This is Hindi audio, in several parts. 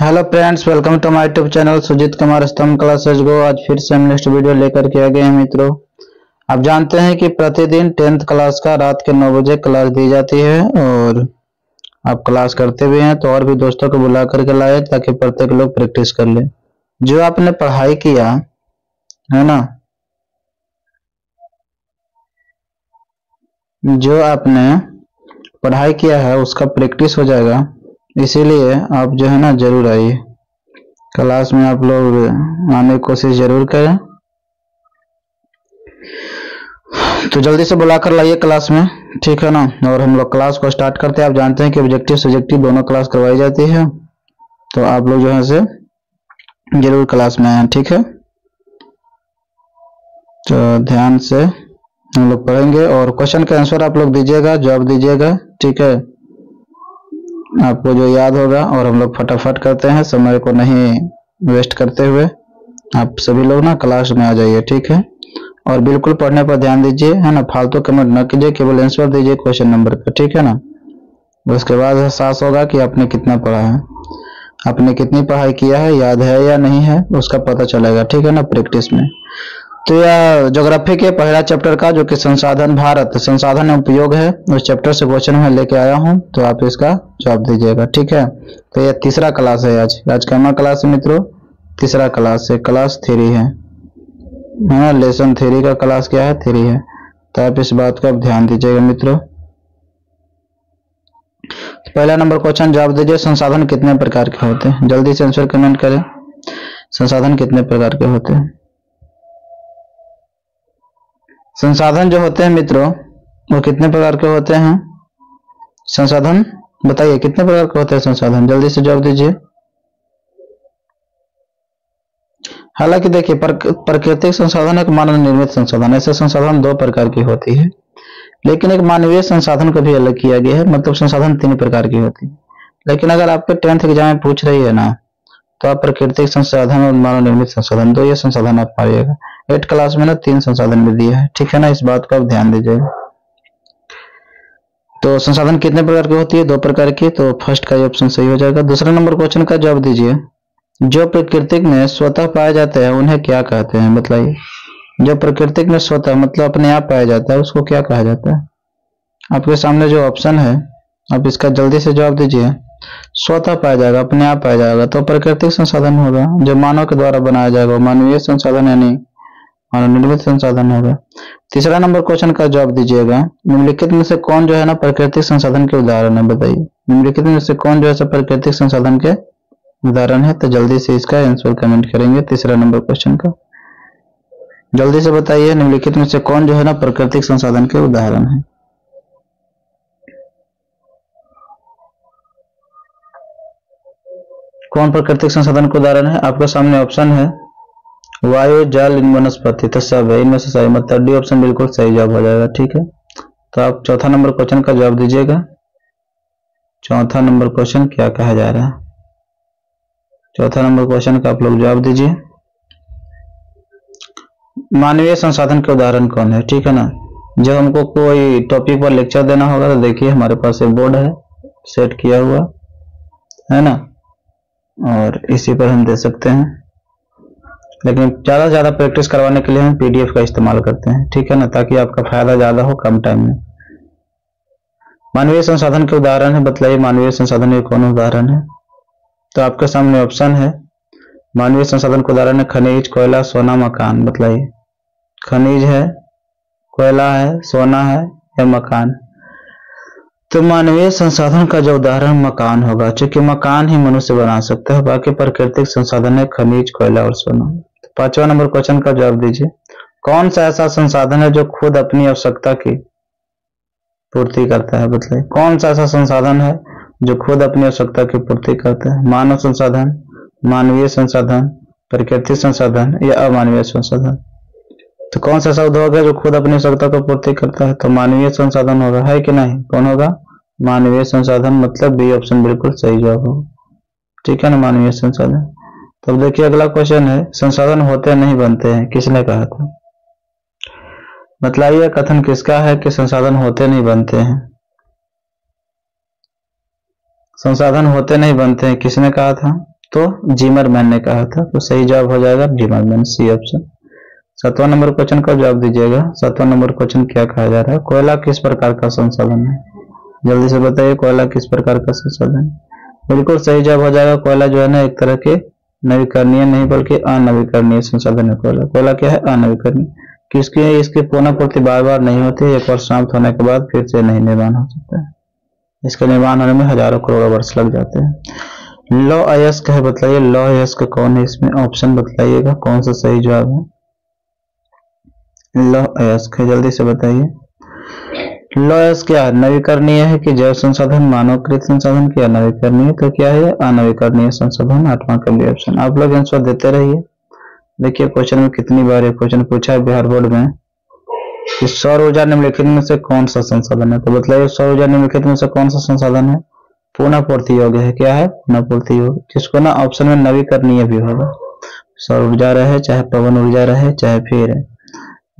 Hello friends welcome to my YouTube channel Sujeet Kumar Stambh classes गो आज फिर से हम नेक्स्ट वीडियो लेकर के आ गए हैं मित्रों। आप जानते हैं कि प्रतिदिन टेंथ क्लास का रात के नौ बजे क्लास दी जाती है और आप क्लास करते भी हैं तो और भी दोस्तों को बुला करके लाए ताकि प्रत्येक लोग प्रैक्टिस कर ले। जो आपने पढ़ाई किया, है ना? जो आपने पढ़ाई किया है, उसका प्रैक्टिस हो जाएगा। इसीलिए आप जो है ना, ज़रूर आइए। क्लास में आप लोग आने की कोशिश ज़रूर करें। तो जल्दी से बुलाकर लाइए क्लास में, ठीक है ना? और हम लोग क्लास को स्टार्ट करते हैं। आप जानते हैं कि ऑब्जेक्टिव सब्जेक्टिव दोनों क्लास करवाई जाती है। तो आप लोग जो है से ज़रूर क्लास में आए, ठीक है? तो ध्यान से हम लोग पढ़ेंगे और क्वेश्चन का आंसर आप लोग दीजिएगा, जवाब दीजिएगा, ठीक है? आपको जो याद होगा और हम लोग फटाफट करते हैं, समय को नहीं वेस्ट करते हुए। आप सभी लोग ना क्लास में आ जाइए, ठीक है? और बिल्कुल पढ़ने पर ध्यान दीजिए, है ना? फालतू कमेंट न कीजिए, केवल आंसर दीजिए क्वेश्चन नंबर पर ठीक है ना? उसके बाद एहसास होगा कि आपने कितना पढ़ा है। आपने कितनी पढ़ाई किया है, याद है या नहीं है, उसका पता चलेगा, ठीक है ना? प्रैक्टिस में। तो यह ज्योग्राफी के पहला चैप्टर का, जो कि संसाधन भारत, संसाधन उपयोग है, उस चैप्टर से क्वेश्चन में लेके आया हूँ तो आप इसका जवाब दीजिएगा, ठीक है? तो यह तीसरा क्लास है आज। आज का हमारा क्लास है मित्रों? तीसरा क्लास है क्लास थ्री है। हाँ लेसन थ्री का क्लास क्या है? थ्री है। तो आप इस बात का ध्यान दीजिएगा मित्रों। तो पहला नंबर क्वेश्चन जवाब दीजिए, संसाधन कितने प्रकार के होते हैं? जल्दी से आंसर कमेंट करें। संसाधन कितने प्रकार के होते हैं? संसाधन जो होते हैं मित्रों, वो कितने प्रकार के होते हैं? संसाधन? बताइए, कितने प्रकार के होते हैं संसाधन? जल्दी से जवाब दीजिए। हालाँकि देखिए प्राकृतिक संसाधन एक मानव निर्मित संसाधन ऐसे संसाधन दो प्रकार की होती है। लेकिन एक मानवीय संसाधन को भी अलग किया गया है। मतलब संसाधन तीन प्रकार की होती है। लेकिन अगर आपके टेंथ एग्ज़ाम में पूछ रही है ना तो आप प्राकृतिक संसाधन और मानव निर्मित संसाधन, दो ये संसाधन आप पाइएगा। एट क्लास में ना तीन संसाधन भी दिया है। ठीक है ना, इस बात को आप ध्यान दीजिएगा। तो संसाधन कितने प्रकार की होती है? दो प्रकार की तो फ़र्स्ट का ये ऑप्शन सही हो जाएगा। दूसरा नंबर क्वेश्चन का जवाब दीजिए। जो प्रकृतिक में स्वतः पाए जाते हैं, उन्हें क्या कहते हैं? बताइए। जो प्रकृतिक में स्वतः मतलब अपने आप पाया जाता है, उसको क्या कहा जाता है? आपके सामने जो ऑप्शन है, आप इसका जल्दी से जवाब दीजिए। स्वतः पाया जाएगा, अपने आप पाया जाएगा। तो प्राकृतिक संसाधन होगा, जो मानव के द्वारा बनाया जाएगा मानवीय संसाधन यानी मानव निर्मित संसाधन होगा। तीसरा नंबर क्वेश्चन का जवाब दीजिएगा। निम्नलिखित में से कौन जो है ना प्राकृतिक संसाधन के उदाहरण है, बताइए। निम्नलिखित में से कौन जो है प्राकृतिक संसाधन के उदाहरण है? तो जल्दी से इसका आंसर कमेंट करेंगे, तीसरा नंबर क्वेश्चन का। जल्दी से बताइए, निम्नलिखित में से कौन जो है ना प्राकृतिक संसाधन के उदाहरण है? कौन प्राकृतिक संसाधन का उदाहरण है? आपके सामने ऑप्शन है। वायु, जल वनस्पति। तो सब है, इनमें से सही मतलब डी ऑप्शन बिल्कुल सही जवाब हो जाएगा, ठीक है? तो आप चौथा नंबर क्वेश्चन का जवाब दीजिएगा। चौथा नंबर क्वेश्चन क्या कहा जा रहा है? चौथा नंबर क्वेश्चन का आप लोग जवाब दीजिए। मानवीय संसाधन के उदाहरण कौन है? ठीक है ना? जब हमको कोई टॉपिक पर लेक्चर देना होगा तो देखिए हमारे पास एक बोर्ड है सेट किया हुआ। है ना? और इसी पर हम दे सकते हैं। लेकिन ज़्यादा से ज़्यादा प्रैक्टिस करवाने के लिए हम पीडीएफ का इस्तेमाल करते हैं, ठीक है ना? ताकि आपका फ़ायदा ज़्यादा हो कम टाइम में। मानवीय संसाधन के उदाहरण है, बतलाइए मानवीय संसाधन के कौन उदाहरण है? तो आपके सामने ऑप्शन है। मानवीय संसाधन का उदाहरण है खनिज, कोयला, सोना, मकान, बतलाइए। खनिज है, कोयला है, सोना है या मकान? तो मानवीय संसाधन का जो उदाहरण मकान होगा क्योंकि मकान ही मनुष्य बना सकता है, बाकी प्राकृतिक संसाधन है, खनिज, कोयला और सोना। तो पांचवा नंबर क्वेश्चन का जवाब दीजिए। कौन सा ऐसा संसाधन है जो खुद अपनी आवश्यकता की पूर्ति करता है? बताइए। कौन सा ऐसा संसाधन है जो खुद अपनी आवश्यकता की पूर्ति करता है? मानव संसाधन, मानवीय संसाधन, प्राकृतिक संसाधन या अमानवीय संसाधन? तो कौन सा शब्द होगा जो खुद अपनी आवश्यकता को पूर्ति करता है? तो मानवीय संसाधन होगा, है कि नहीं? कौन होगा? मानवीय संसाधन मतलब बी ऑप्शन बिल्कुल सही जवाब होगा। ठीक है ना, मानवीय संसाधन? तो देखिए, अगला क्वेश्चन है, संसाधन होते नहीं बनते हैं, किसने कहा था? बतलाइए, कथन किसका है कि संसाधन होते नहीं बनते हैं? संसाधन होते नहीं बनते हैं, किसने कहा था? तो जीमर मैन ने कहा था तो सही जवाब हो जाएगा जीमर मैन सी ऑप्शन सातवां नंबर क्वेश्चन का जवाब दीजिएगा। सातवां नंबर क्वेश्चन क्या कहा जा रहा है? कोयला किस प्रकार का संसाधन है? जल्दी से बताइए, कोयला किस प्रकार का संसाधन बिल्कुल सही जवाब हो जाएगा, कोयला जो है ना, एक तरह के नवीकरणीय नहीं, बल्कि अनवीकरणीय संसाधन है कोयला। कोयला क्या है? अनवीकरणीय। किसकी, इसकी पुनःपूर्ति बार बार नहीं होती, एक वर्ष समाप्त होने के बाद फिर से नहीं निर्माण हो सकता है। इसके निर्माण होने में हज़ारों करोड़ वर्ष लग जाते हैं। लॉ अयस्क है, बताइए लॉ अयस्क कौन है? इसमें ऑप्शन बताइएगा, कौन सा सही जवाब है? लॉ अयस्क है जल्दी से बताइए। लॉयस क्या है नवीकरणीय है कि जैव संसाधन, मानवकृत संसाधन क्या नवीकरणीय तो क्या है, अनवीकरणीय संसाधन आठवां का ऑप्शन आप लोग आंसर देते रहिए। देखिए क्वेश्चन में कितनी बार ये क्वेश्चन पूछा है, बिहार बोर्ड में। कि सौर ऊर्जा निम्नलिखित में से कौन सा संसाधन है? तो बताइए सौर ऊर्जा निम्नलिखित में से कौन सा संसाधन है? पुनः पूर्ति योग्य है, क्या है? पुनः पूर्ति योग्य जिसको ना ऑप्शन में नवीकरणीय भी होगा। सौर ऊर्जा रहे, चाहे पवन ऊर्जा रहे, चाहे फिर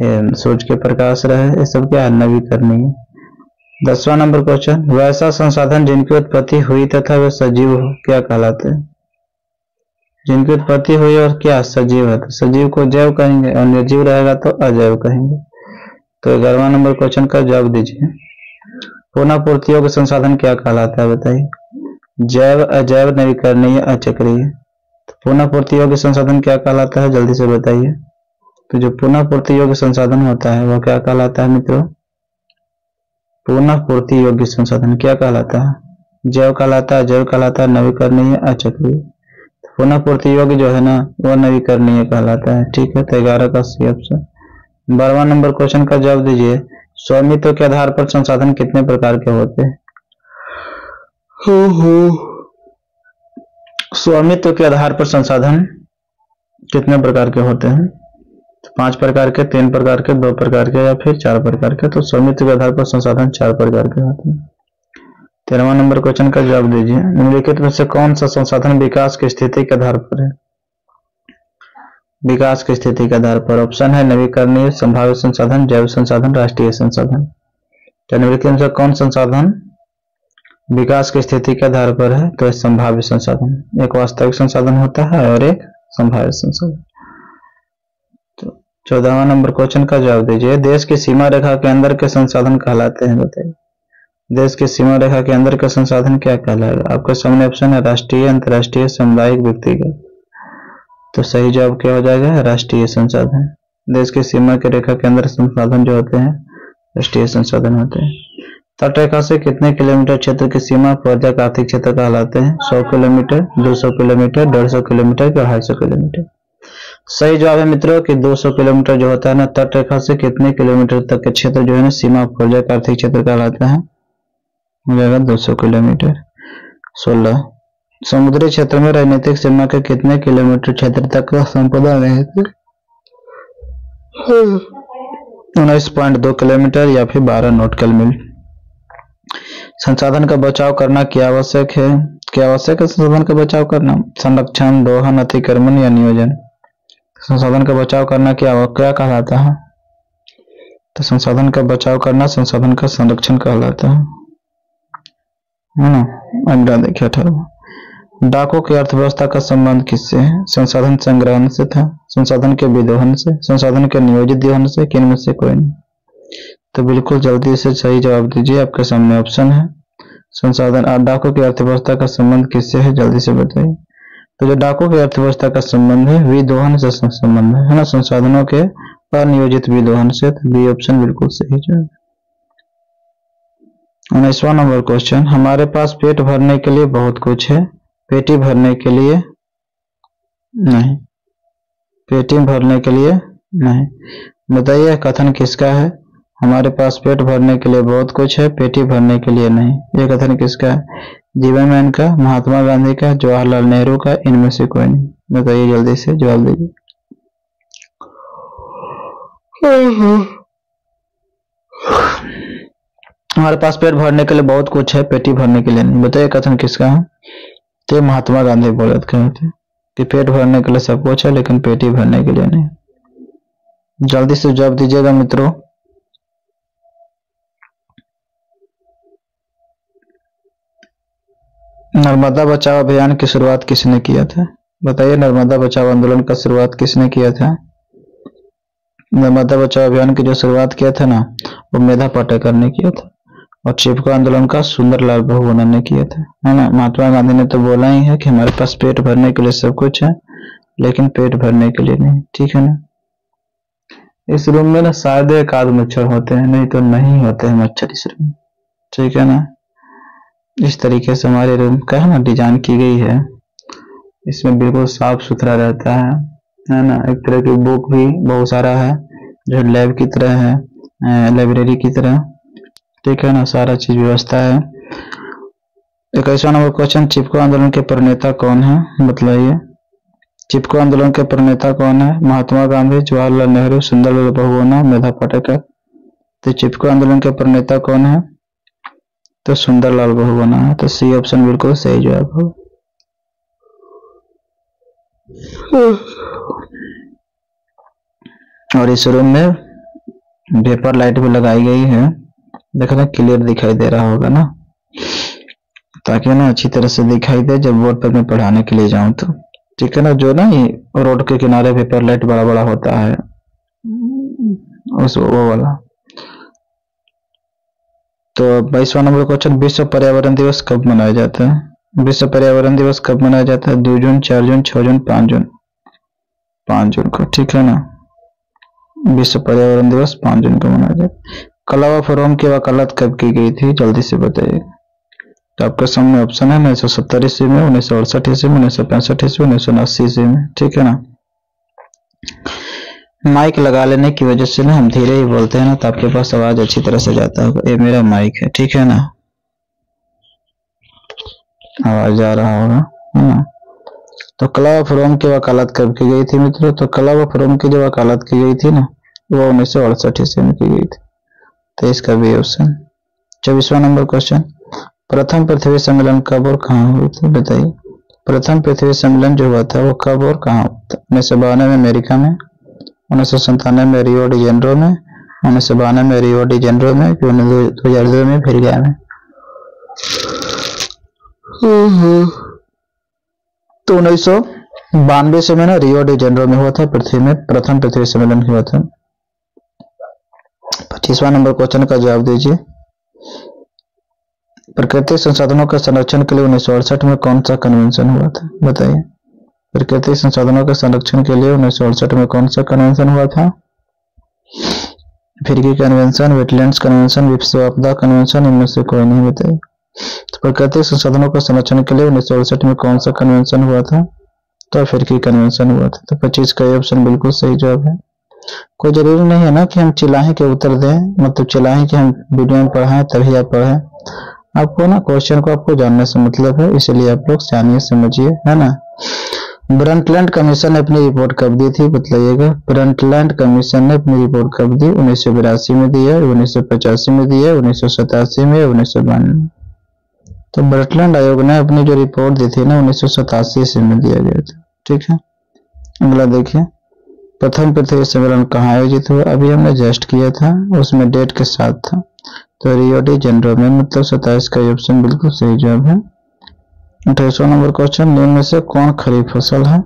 सूर्य के प्रकाश रहे, ये सब क्या है? नवीकरणीय दसवां नंबर क्वेश्चन वैसा संसाधन जिनकी उत्पत्ति हुई तथा वे सजीव हो, क्या कहलाते हैं? जिनकी उत्पत्ति हुई और क्या सजीव है? तो सजीव को जैव कहेंगे और निर्जीव रहेगा तो अजैव कहेंगे। तो ग्यारहवा नंबर क्वेश्चन का जवाब दीजिए। पुनः पूर्ति योग्य संसाधन क्या कहलाता है, बताइए। जैव, अजैव नवीकरणीय अचक्रीय। तो पुनः पूर्ति योग्य संसाधन क्या कहलाता है, जल्दी से बताइए। तो जो पुनः पूर्ति योग्य संसाधन होता है वह क्या कहलाता है मित्रों? पुनः पूर्ति योग्य संसाधन क्या कहलाता है? जैव कहलाता है जैव कहलाता है नवीकरणीय अचक्रीय। पुनः पूर्ति योग्य जो है ना वो नवीकरणीय कहलाता है। ठीक है तो ग्यारह का सी ऑप्शन बारवा नंबर क्वेश्चन का जवाब दीजिए। स्वामित्व के आधार पर संसाधन कितने प्रकार के होते हैं। स्वामित्व के आधार पर संसाधन कितने प्रकार के होते हैं? पाँच प्रकार के, तीन प्रकार के, दो प्रकार के या फिर चार प्रकार के तो स्वामित्व के आधार पर संसाधन चार प्रकार के होते हैं। तेरहवा नंबर क्वेश्चन का जवाब दीजिए। निम्नलिखित में से कौन सा संसाधन विकास की स्थिति के आधार पर है? विकास की स्थिति के आधार पर ऑप्शन है नवीकरणीय संभावित संसाधन, जैव संसाधन, राष्ट्रीय संसाधन। तो निम्नलिखित में से कौन संसाधन विकास की स्थिति के आधार पर है? तो संभावित संसाधन। एक वास्तविक संसाधन होता है और एक संभावित संसाधन। चौदहवा नंबर क्वेश्चन का जवाब दीजिए। देश की सीमा रेखा के अंदर के संसाधन कहलाते हैं, बताइए। देश की सीमा रेखा के अंदर का संसाधन क्या कहलाएगा? आपके सामने ऑप्शन है राष्ट्रीय, अंतरराष्ट्रीय, सामुदायिक, व्यक्तिगत। तो सही जवाब क्या हो जाएगा? राष्ट्रीय संसाधन। देश की सीमा की रेखा के अंदर संसाधन जो होते हैं, राष्ट्रीय संसाधन होते हैं। तट रेखा से कितने किलोमीटर क्षेत्र की सीमा पर्यटक आर्थिक क्षेत्र कहलाते हैं? सौ किलोमीटर, दो सौ किलोमीटर, डेढ़ सौ किलोमीटर, या अढ़ाई सौ किलोमीटर? सही जवाब है मित्रों कि 200 किलोमीटर जो होता है ना तट रेखा से कितने किलोमीटर तक के क्षेत्र जो है ना सीमा का आर्थिक क्षेत्र कहलाता है? हो जाएगा 200 किलोमीटर। 16 समुद्री क्षेत्र में राजनीतिक सीमा के कितने किलोमीटर क्षेत्र तक का संपदा रहती उन्नीस पॉइंट दो किलोमीटर या फिर बारह नोटकल मील। संसाधन का बचाव करना क्या आवश्यक है? क्या आवश्यक है संसाधन का बचाव करना? संरक्षण दोहन अतिक्रमण या नियोजन? संसाधन का बचाव करना क्या क्या कहलाता है? तो संसाधन का बचाव करना संसाधन का संरक्षण कहलाता है। है ना? अगला देखिए अठारह। डाकों की अर्थव्यवस्था का संबंध किससे है? संसाधन संग्रहण से था। संसाधन के विदोहन से। संसाधन के नियोजित दोहन से। किन में से? कोई नहीं। तो बिल्कुल जल्दी से सही जवाब दीजिए। आपके सामने ऑप्शन है। संसाधन डाकों की अर्थव्यवस्था का संबंध किससे है? जल्दी से बताइए। तो जो डाकों की अर्थव्यवस्था का संबंध है विदोहन से संबंध है ना? संसाधनों के अनियोजित विदोहन से तो बी ऑप्शन बिल्कुल सही जवाब उन्नीसवा नंबर क्वेश्चन हमारे पास पेट भरने के लिए बहुत कुछ है, पेटी भरने के लिए नहीं। पेटी भरने के लिए नहीं। बताइए कथन किसका है? हमारे पास पेट भरने के लिए बहुत कुछ है, पेटी भरने के लिए नहीं। ये कथन किसका है? जीवन मैन का, महात्मा गांधी का, जवाहरलाल नेहरू का, इनमें से कोई नहीं। बताइए जल्दी से, जवाब दीजिए। हमारे पास पेट भरने के लिए बहुत कुछ है, पेटी भरने के लिए नहीं। बताइए कथन किसका है? तो महात्मा गांधी बोले थे कि पेट भरने के लिए सब कुछ है, लेकिन पेटी भरने के लिए नहीं। जल्दी से जवाब दीजिएगा मित्रों। नर्मदा बचाओ अभियान की शुरुआत किसने किया था? बताइए, नर्मदा बचाओ आंदोलन का शुरुआत किसने किया था? नर्मदा बचाओ अभियान की जो शुरुआत किया था ना, वो मेधा पाटेकर ने किया था और चिपको आंदोलन का सुंदरलाल बहुगुणा ने किया था। है ना? महात्मा गांधी ने तो बोला ही है कि हमारे पास पेट भरने के लिए सब कुछ है, लेकिन पेट भरने के लिए नहीं। ठीक है ना? इस रूम में ना शायद एक आध मच्छर होते हैं, नहीं तो नहीं होते हैं मच्छर इस रूम ठीक है ना? इस तरीके से हमारे रूम का है ना डिज़ाइन की गई है, इसमें बिल्कुल साफ़ सुथरा रहता है है ना? एक तरह की बुक भी बहुत सारा है, जो लैब की तरह है लाइब्रेरी की तरह। ठीक है ना? सारा चीज़ व्यवस्था है। इक्कीसवा नंबर क्वेश्चन चिपको आंदोलन के प्रणेता कौन है? बताइए चिपको आंदोलन के प्रणेता कौन है? महात्मा गांधी, जवाहरलाल नेहरू, सुंदरलाल बहुगुणा, मेधा पाटेकर। तो चिपको आंदोलन के प्रणेता कौन है? तो सुंदरलाल बहु बना है तो सी ऑप्शन बिल्कुल सही जवाब हो। और इस रूम में वेपर लाइट भी लगाई गई है। देखो ना क्लियर दिखाई दे रहा होगा ना? ताकि ना, अच्छी तरह से दिखाई दे जब बोर्ड पर मैं पढ़ाने के लिए जाऊँ तो। ठीक है ना, जो ना रोड के किनारे वेपर लाइट बड़ा बड़ा होता है, उस वो वाला। तो बाईसवा नंबर क्वेश्चन, विश्व पर्यावरण दिवस कब मनाया जाता है? विश्व पर्यावरण दिवस कब मनाया जाता है? दो जून, चार जून, छह जून, पाँच जून। पाँच जून को, ठीक है ना? विश्व पर्यावरण दिवस पाँच जून को मनाया जाता है। कला व फरोम की वकालत कब की गई थी? जल्दी से बताइए। तो आपके सामने ऑप्शन है, उन्नीस सौ सत्तर ईस्वी में, उन्नीस सौ अड़सठ ईस्वी में, उन्नीस सौ पैंसठ ईस्वी उन्नीस सौ अस्सी ईस्वी में, ठीक है ना? माइक लगा लेने की वजह से ना हम धीरे ही बोलते हैं ना तो आपके पास आवाज़ अच्छी तरह से जाता होगा। ये मेरा माइक है, ठीक है ना? आवाज़ जा रहा होगा, है ना? तो कला ऑफ़ रोम की वकालत कब की गई थी मित्रों? तो कला ऑफ़ रोम की जो वकालत की गई थी ना, वो उन्नीस सौ अड़सठ ईस्वी में की गई थी। तो इसका भी ऑप्शन, चौबीसवा नंबर क्वेश्चन प्रथम पृथ्वी सम्मेलन कब और कहाँ हुई थी, बताइए। प्रथम पृथ्वी सम्मेलन जो हुआ था, वो कब और कहाँ हुआ था? उन्नीस सौ बानवे अमेरिका में उन्नीस सौ संतानवे में रियो डी जेनरो में उन्नीस सौ बानवे में रियो डी जेनरो में फिर दो हज़ार दो में फिर गया में। तो उन्नीस सौ बानवे से मैंने रियो डी जेनरो में हुआ था पृथ्वी में प्रथम पृथ्वी सम्मेलन हुआ था। पच्चीसवा नंबर क्वेश्चन का जवाब दीजिए। प्राकृतिक संसाधनों के संरक्षण के लिए उन्नीस सौ अड़सठ में कौन सा कन्वेंशन हुआ था? बताइए। प्राकृतिक संसाधनों के संरक्षण के लिए उन्नीस सौ अड़सठ में कौन सा कन्वेंशन हुआ था? फिरकी कन्वेंशन वेटलैंड्स कन्वेंशन विश्व आपदा कन्वेंशन इनमें से कोई नहीं बताइए तो प्राकृतिक संसाधनों के संरक्षण के लिए उन्नीस सौ अड़सठ में कौन सा कन्वेंशन हुआ था? तो फिरकी कन्वेंशन हुआ था। तो पच्चीस का ये ऑप्शन बिल्कुल सही जवाब है। कोई ज़रूरी नहीं है ना कि हम चिल्लाएँ के उत्तर दें मतलब चिल्लाएँ कि हम वीडियो में पढ़ाएँ, तभी आप पढ़ें। आपको ना क्वेश्चन को आपको जानने से मतलब है, इसलिए आप लोग जानिए समझिए, है ना? ब्रंटलैंड कमीशन ने अपनी रिपोर्ट कब दी थी, बतलाइएगा। ब्रंटलैंड कमीशन ने अपनी रिपोर्ट कब दी, उन्नीस सौ बिरासी में दी है, उन्नीस सौ पचासी में दी है, उन्नीस सौ सतासी में, उन्नीस सौ बानवे तो ब्रटलैंड आयोग ने अपनी जो रिपोर्ट दी थी ना, उन्नीस सौ सतासी ईस्वी में दिया गया था। ठीक है? अगला देखिए। प्रथम पृथ्वी सम्मेलन कहाँ आयोजित हुआ? अभी हमने जस्ट किया था, उसमें डेट के साथ था। तो रियो डी जेनरो में मतलब सताइस का ऑप्शन बिल्कुल सही जवाब है। अठाईसवा नंबर क्वेश्चन निम्न से कौन खरीफ फ़सल है?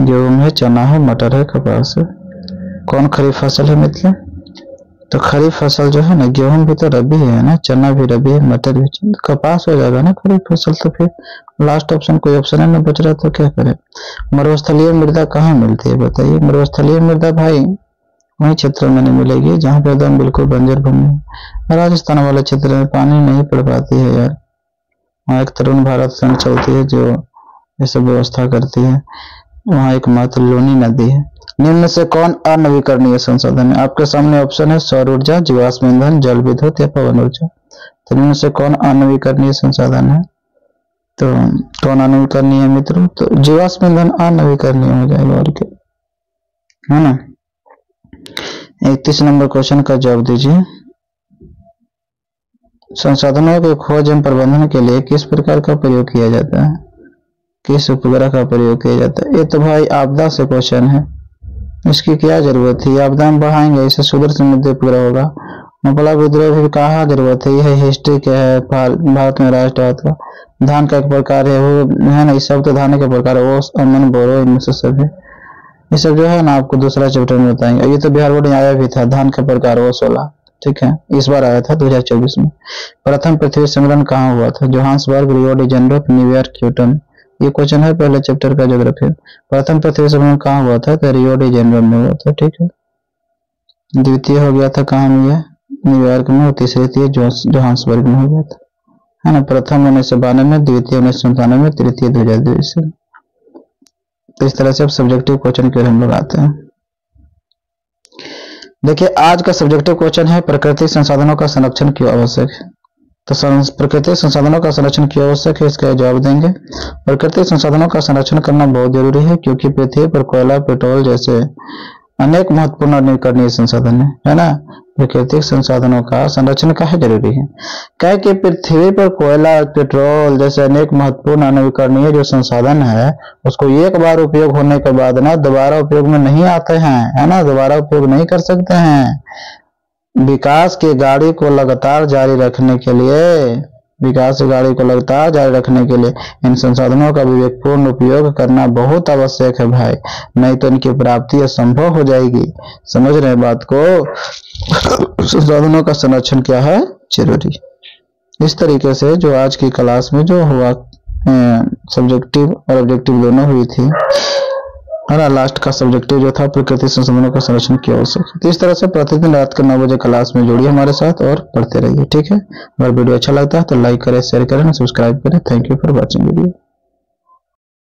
गेहूँ है चना है, मटर है, कपास है। कौन खरीफ फ़सल है मित्र? तो खरीफ फ़सल जो है ना, गेहूँ भी तो रबी है ना, चना भी रबी है, मटर भी कपास हो जाएगा ना खरीफ फ़सल तो फिर? लास्ट ऑप्शन कोई ऑप्शन है ना, बच रहा तो क्या करें? मरुस्थलीय मृदा कहाँ मिलती है बताइए? मरुस्थलीय मृदा भाई, वही क्षेत्र में नहीं मिलेगी, जहाँ पे एकदम बिल्कुल बंजर भूमि राजस्थान वाले क्षेत्र में पानी नहीं पड़ पाती है यार। वहाँ एक तरुण भारत संघ चलती है जो ये सब व्यवस्था करती है। वहाँ एक मात्र लोनी नदी है। निम्न से कौन अनवीकरणीय संसाधन है? आपके सामने ऑप्शन है सौर ऊर्जा, जीवाश्म ईंधन, जल विद्युत या पवन ऊर्जा। तो निम्न से कौन अनवीकरणीय संसाधन है? तो कौन अनवीकरणीय मित्रों? तो जीवाश्म ईंधन अनवीकरणीय हो जाएगा और क्या? है ना? इकतीस नंबर क्वेश्चन का जवाब दीजिए। संसाधनों के खोज एवं प्रबंधन के लिए किस प्रकार का प्रयोग किया जाता है? किस उपग्रह का प्रयोग किया जाता है? ये तो भाई आपदा से क्वेश्चन है। इसकी क्या ज़रूरत थी? आपदा में बढ़ाएँगे, इसे सुदर्शन मध्य उपग्रह होगा। मुगला विद्रोह भी कहाँ ज़रूरत है? यह हिस्ट्री क्या है? भारत में राष्ट्रवाद का। धान का एक प्रकार है, वो है ना, इस सब तो धान के प्रकार वो अमन, बोरो इनमें से ये सब जो है ना, आपको दूसरा चैप्टर में बताएँगे। ये तो बिहार बोर्ड में आया भी था, धान का प्रकार वो सोलह ठीक है, इस बार आया था 2024 में। प्रथम पृथ्वी सम्मेलन कहाँ हुआ था? Johannesburg, Rio de Janeiro, New York, क्यूटन। ये क्वेश्चन है पहले चैप्टर का जोग्राफी प्रथम पृथ्वी सम्मेलन कहाँ हुआ था? तो रियो डी जेनरो में हुआ था, ठीक है। द्वितीय हो गया था कहाँ में? न्यूयॉर्क में, और तीसरी थी जोहान्सबर्ग में हो गया था। है ना, प्रथम उन्नीस सौ बानवे, द्वितीय उन्नीस सौ संतानवे तृतीय दो हज़ार दो तो इस तरह से अब सब्जेक्टिव क्वेश्चन के हम लोग आते हैं। देखिए, आज का सब्जेक्टिव क्वेश्चन है प्रकृतिक संसाधनों का संरक्षण क्यों आवश्यक है? तो प्रकृतिक संसाधनों का संरक्षण क्यों आवश्यक है? इसका जवाब देंगे। प्राकृतिक संसाधनों का संरक्षण करना बहुत ज़रूरी है, क्योंकि पृथ्वी पर कोयला, पेट्रोल जैसे अनेक महत्वपूर्ण नवीकरणीय संसाधन है है ना? प्राकृतिक संसाधनों का संरक्षण का है ज़रूरी है? क्या कि पृथ्वी पर कोयला पेट्रोल जैसे अनेक महत्वपूर्ण नवीकरणीय जो संसाधन है, उसको एक बार उपयोग होने के बाद ना दोबारा उपयोग में नहीं आते हैं, है ना? दोबारा उपयोग नहीं कर सकते हैं। विकास की गाड़ी को लगातार जारी रखने के लिए विकास गाड़ी को लगातार जारी रखने के लिए इन संसाधनों का विवेकपूर्ण उपयोग करना बहुत आवश्यक है भाई। नहीं तो इनकी प्राप्ति असंभव हो जाएगी। समझ रहे हैं बात को? संसाधनों का संरक्षण क्या है? ज़रूरी। इस तरीके से जो आज की क्लास में जो हुआ सब्जेक्टिव और ऑब्जेक्टिव दोनों हुई थी हमारा लास्ट का सब्जेक्टिव जो था, प्रकृति संसाधनों का संरक्षण की आवश्यक तो इस तरह से प्रतिदिन रात के नौ बजे क्लास में जुड़िए हमारे साथ और पढ़ते रहिए, ठीक है? अगर वीडियो अच्छा लगता है तो लाइक करें शेयर करें सब्सक्राइब करें। Thank you for watching video